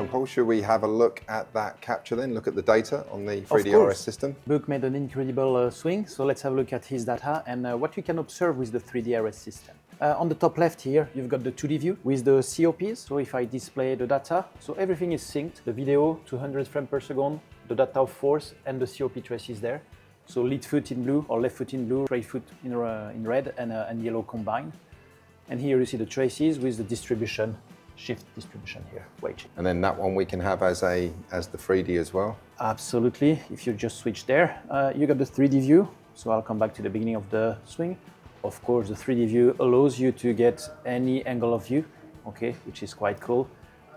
Jean-Paul, should we have a look at that capture then? Look at the data on the 3DRS course. system? Book made an incredible uh, swing, so let's have a look at his data and uh, what you can observe with the 3DRS system. Uh, on the top left here, you've got the 2D view with the COPs. So if I display the data, so everything is synced. The video, 200 frames per second, the data of force, and the COP trace is there. So lead foot in blue or left foot in blue, right foot in, uh, in red and, uh, and yellow combined. And here you see the traces with the distribution, shift distribution here, weight. And then that one we can have as a as the 3D as well. Absolutely. If you just switch there, uh, you got the 3D view. So I'll come back to the beginning of the swing. Of course, the 3D view allows you to get any angle of view, okay, which is quite cool.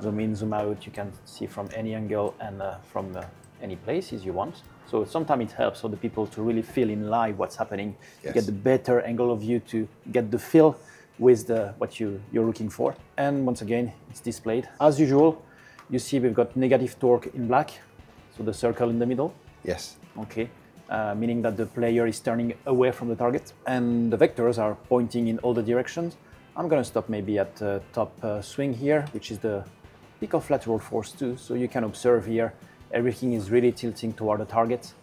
Zoom in, zoom out, you can see from any angle and uh, from uh, any places you want. So sometimes it helps for the people to really feel in live what's happening, to Yes. get the better angle of view, to get the feel with the, what you, you're looking for. And once again, it's displayed. As usual, you see we've got negative torque in black, so the circle in the middle, Yes. okay, uh, meaning that the player is turning away from the target, and the vectors are pointing in all the directions. I'm gonna stop maybe at the top uh, swing here, which is the peak of lateral force too, so you can observe here everything is really tilting toward the target,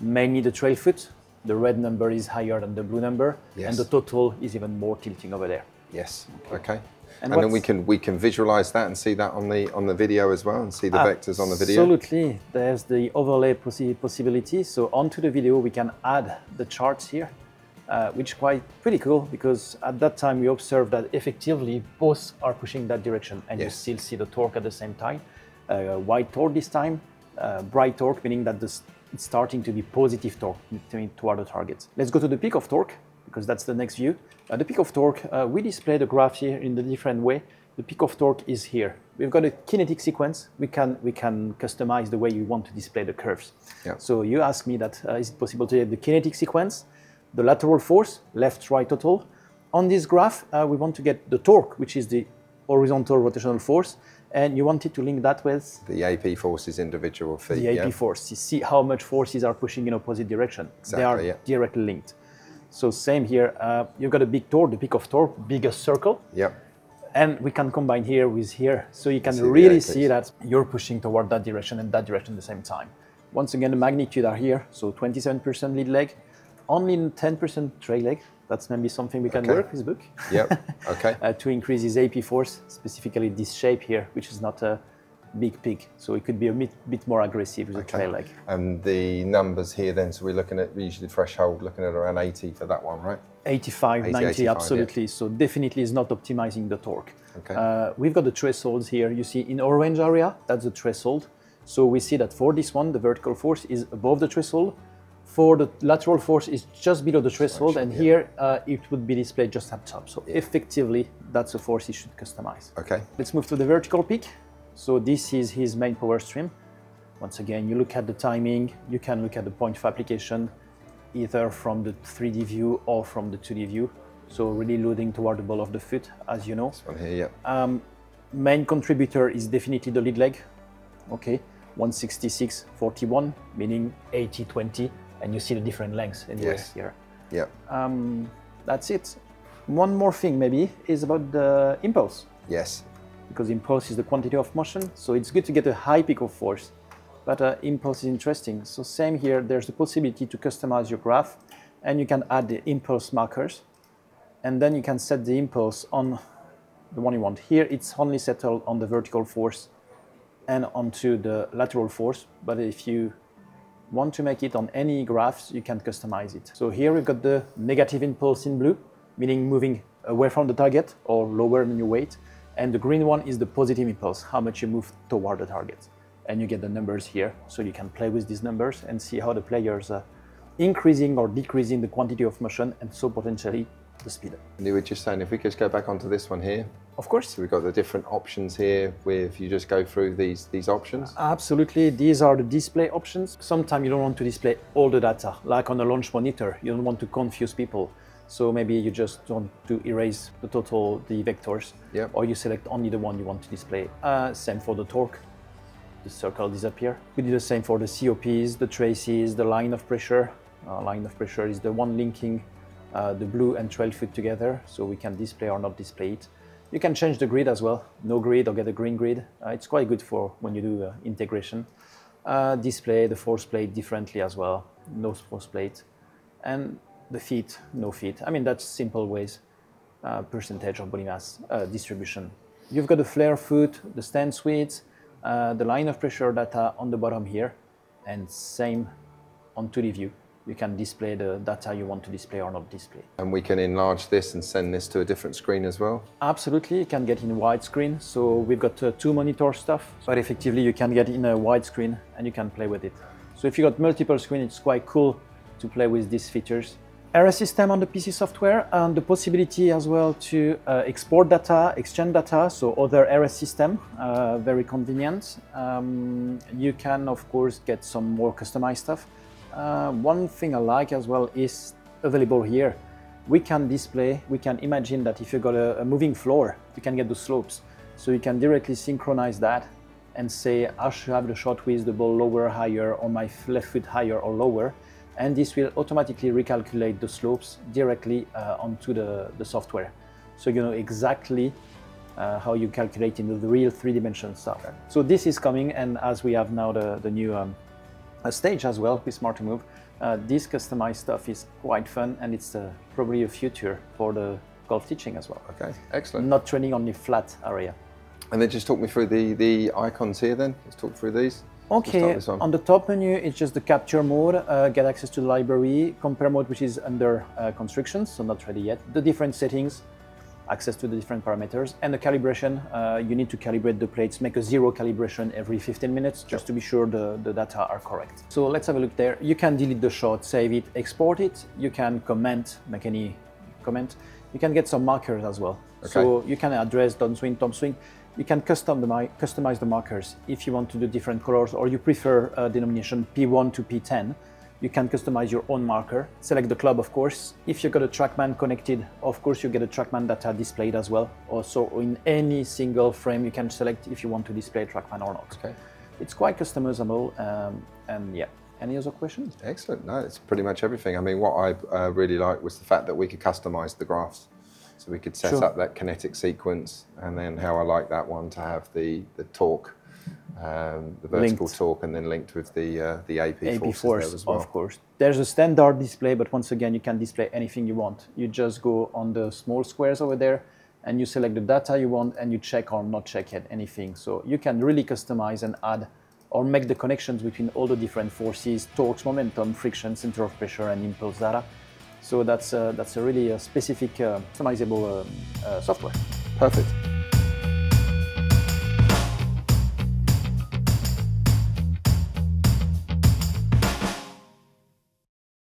mainly the trail foot. The red number is higher than the blue number, Yes. and the total is even more tilting over there. Yes. Okay. And And, then we can we can visualize that and see that on the on the video as well and see the vectors on the video. Absolutely. There's the overlay possi- possibility. So onto the video, we can add the charts here, uh, which is quite pretty cool because at that time we observed that effectively both are pushing that direction and you still see the torque at the same time. Uh, white torque this time, uh, bright torque, meaning that this, it's starting to be positive torque to- toward the target. Let's go to the peak of torque because that's the next view. Uh, the peak of torque, uh, we display the graph here in the different way. The peak of torque is here. We've got a kinetic sequence. We can we can customize the way you want to display the curves. Yeah. So you ask me that uh, is it possible to get the kinetic sequence, the lateral force, left, right, total. On this graph, uh, we want to get the torque, which is the horizontal rotational force, and you wanted to link that with The AP forces individual feet. the AP yeah? force. You see how much forces are pushing in opposite direction. Exactly, they are yeah. directly linked. So same here. Uh, you've got a big torque, the peak of torque, biggest circle, Yep. and we can combine here with here, so you can See really see that you're pushing toward that direction and that direction at the same time. Once again, the magnitude are here. So 27% lead leg, only 10% trail leg. That's maybe something we can Okay. work with book Yep. Okay. uh, to increase his AP force, specifically this shape here, which is not a big peak. So it could be a bit, bit more aggressive with the trail leg. And the numbers here then, so we're looking at usually threshold, looking at around 80 for that one, right? 85, 80, 90, 85, yeah. absolutely. So definitely is not optimizing the torque. Okay. Uh, we've got the thresholds here. You see in orange area, that's the threshold. So we see that for this one, the vertical force is above the threshold. For the lateral force is just below the threshold, and yeah. here uh, it would be displayed just at top. So effectively, that's a force you should customize. Okay. Let's move to the vertical peak. So this is his main power stream. Once again, you look at the timing, you can look at the point of application, either from the 3D view or from the 2D view. So really loading toward the ball of the foot, as you know. Here, yep. Um, main contributor is definitely the lead leg. Okay, 166, 41, meaning 80, 20, and you see the different lengths anyway Yes. here. Yep. Um, that's it. One more thing maybe is about the impulse yes. because impulse is the quantity of motion. So it's good to get a high peak of force, but uh, impulse is interesting. So same here, there's the possibility to customize your graph and you can add the impulse markers and then you can set the impulse on the one you want. Here it's only settled on the vertical force and onto the lateral force, but if you want to make it on any graphs, you can customize it. So here we've got the negative impulse in blue, meaning moving away from the target or lower in your weight. And the green one is the positive impulse, how much you move toward the target. And you get the numbers here, so you can play with these numbers and see how the players are increasing or decreasing the quantity of motion and so potentially the speed. You were just saying, if we just go back onto this one here, Of course, so we've got the different options here with, you just go through these, these options. Absolutely, these are the display options. Sometimes you don't want to display all the data, like on a launch monitor. You don't want to confuse people. So maybe you just want to erase the total, the vectors, Yep. or you select only the one you want to display. Uh, same for the torque, the circle disappear. We do the same for the COPs, the traces, the line of pressure. Uh, line of pressure is the one linking uh, the blue and trail foot together, so we can display or not display it. You can change the grid as well, no grid or get a green grid. Uh, it's quite good for when you do uh, integration. Uh, display the force plate differently as well, no force plate. And the feet, no feet. I mean, that's simple ways, uh, percentage of body mass uh, distribution. You've got the flare foot, the stance width, uh, the line of pressure data on the bottom here, and same on 2D view you can display the data you want to display or not display. And we can enlarge this and send this to a different screen as well? Absolutely, you can get in widescreen. So we've got uh, two monitor stuff, but effectively you can get in a widescreen and you can play with it. So if you got multiple screen, it's quite cool to play with these features. RS system on the PC software and the possibility as well to uh, export data, exchange data, so other RS system, uh, very convenient. Um, you can of course get some more customized stuff. Uh, one thing I like as well is available here. We can display, we can imagine that if you got a, a moving floor, you can get the slopes. So you can directly synchronize that and say, I should have the shot with the ball lower, higher, or my left foot higher or lower. And this will automatically recalculate the slopes directly uh, onto the, the software. So you know exactly uh, how you calculate in the real three-dimensional stuff. Okay. So this is coming, and as we have now the, the new um, a stage as well with Smart2Move. Uh, this customized stuff is quite fun and it's uh, probably a future for the golf teaching as well. Okay, excellent. Not training on the flat area. And then just talk me through the, the icons here then. Let's talk through these. Okay, on the top menu, it's just the capture mode, uh, get access to the library, compare mode, which is under uh, construction, so not ready yet. The different settings, access to the different parameters and the calibration. Uh, you need to calibrate the plates, make a zero calibration every 15 minutes just to be sure the, the data are correct. So let's have a look there. You can delete the shot, save it, export it. You can comment, make any comment. You can get some markers as well. Okay. So you can address downswing, topswing. You can custom the, customize the markers if you want to do different colors or you prefer a denomination P1 to P10 you can customize your own marker. Select the club, of course. If you've got a TrackMan connected, of course, you get a TrackMan data displayed as well. Also, in any single frame, you can select if you want to display TrackMan or not. Okay. It's quite customizable, um, and yeah. Any other questions? Excellent. No, it's pretty much everything. I mean, what I uh, really liked was the fact that we could customize the graphs. So we could set sure. up that kinetic sequence, and then how I like that one to have the, the torque um, the vertical linked. torque and then linked with the uh, the AP, AP force as well. Of course, there's a standard display, but once again, you can display anything you want. You just go on the small squares over there, and you select the data you want, and you check or not check yet anything. So you can really customize and add or make the connections between all the different forces, torques, momentum, friction, center of pressure, and impulse data. So that's uh, that's a really uh, specific uh, customizable um, uh, software. Perfect.